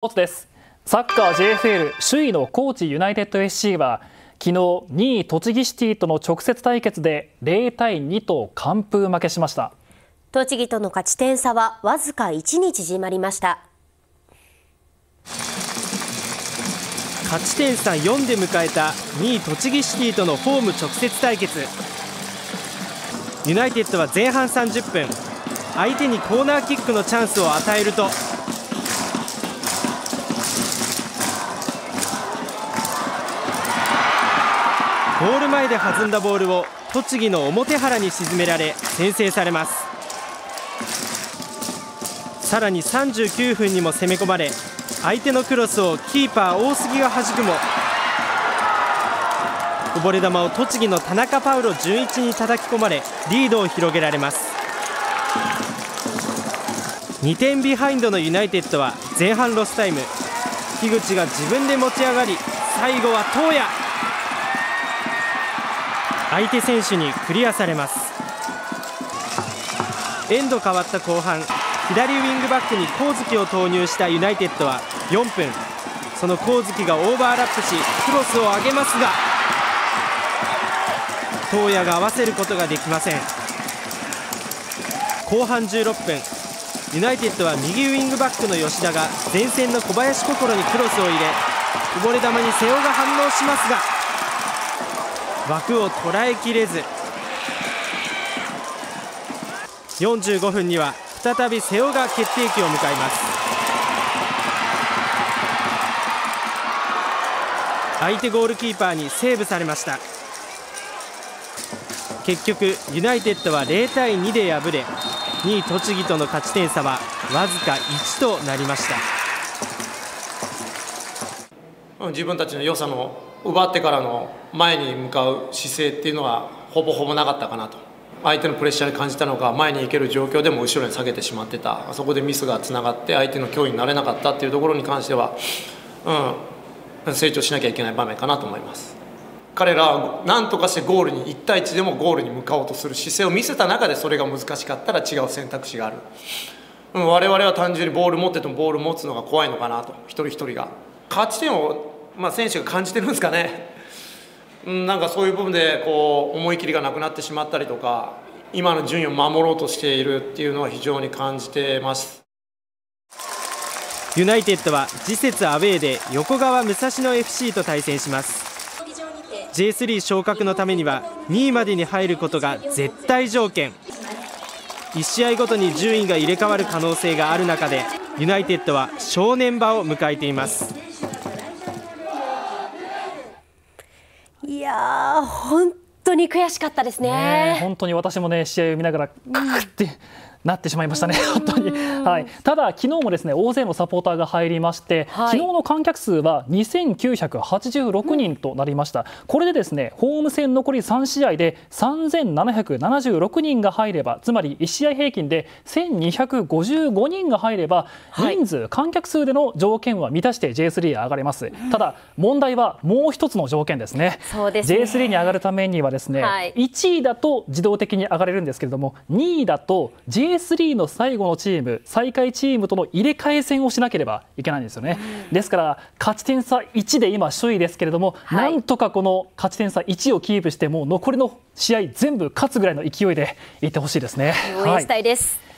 スポーツです。サッカー JFL 首位の高知ユナイテッド FC は昨日2位栃木シティとの直接対決で0対2と完封負けしました。栃木との勝ち点差はわずか1に縮まりました。勝ち点差4で迎えた2位栃木シティとのホーム直接対決。ユナイテッドは前半30分相手にコーナーキックのチャンスを与えるとゴール前で弾んだボールを栃木の表原に沈められ先制されます。さらに39分にも攻め込まれ相手のクロスをキーパー大杉が弾くもこぼれ球を栃木の田中パウロ純一に叩き込まれリードを広げられます。2点ビハインドのユナイテッドは前半ロスタイム。樋口が自分で持ち上がり最後は東野。相手選手にクリアされます。エンド変わった後半左ウイングバックに上月を投入したユナイテッドは4分。その上月がオーバーラップしクロスを上げますが東野が合わせることができません。後半16分ユナイテッドは右ウイングバックの吉田が前線の小林心にクロスを入れこぼれ球に瀬尾が反応しますが枠を捉えきれず。45分には再び瀬尾が決定機を迎えます。相手ゴールキーパーにセーブされました。結局ユナイテッドは0対2で敗れ2位栃木との勝ち点差はわずか1となりました。自分たちの良さの奪ってからの前に向かう姿勢っていうのはほぼほぼなかったかなと。相手のプレッシャーに感じたのか前に行ける状況でも後ろに下げてしまってた。そこでミスがつながって相手の脅威になれなかったっていうところに関しては、うん、成長しなきゃいけない場面かなと思います。彼らは何とかしてゴールに1対1でもゴールに向かおうとする姿勢を見せた中でそれが難しかったら違う選択肢がある、うん、我々は単純にボール持っててもボール持つのが怖いのかなと一人一人が。勝ち点を、まあ、選手が感じてるんですかね。なんかそういう部分でこう思い切りがなくなってしまったりとか今の順位を守ろうとしているっていうのは非常に感じてます。ユナイテッドは次節アウェーで横川武蔵野 FC と対戦します。J3 昇格のためには2位までに入ることが絶対条件。1試合ごとに順位が入れ替わる可能性がある中でユナイテッドは正念場を迎えていますいや本当に悔しかったですね、ね、本当に私もね試合を見ながらガクってなってしまいましたね、本当に。はい、ただ、昨日もですね大勢のサポーターが入りまして、はい、昨日の観客数は2986人となりました、これでですねホーム戦残り3試合で3776人が入れば、つまり1試合平均で1255人が入れば、人数、はい、観客数での条件は満たして J3 へ上がれます、ただ、問題はもう一つの条件ですね、そうですね。J3 に上がるためには、ですね、はい、1位だと自動的に上がれるんですけれども、2位だと J J3 の最後のチーム最下位チームとの入れ替え戦をしなければいけないんですよね、うん、ですから勝ち点差1で今首位ですけれども、はい、なんとかこの勝ち点差1をキープしてもう残りの試合全部勝つぐらいの勢いでいってほしいですね。応援したいです、はい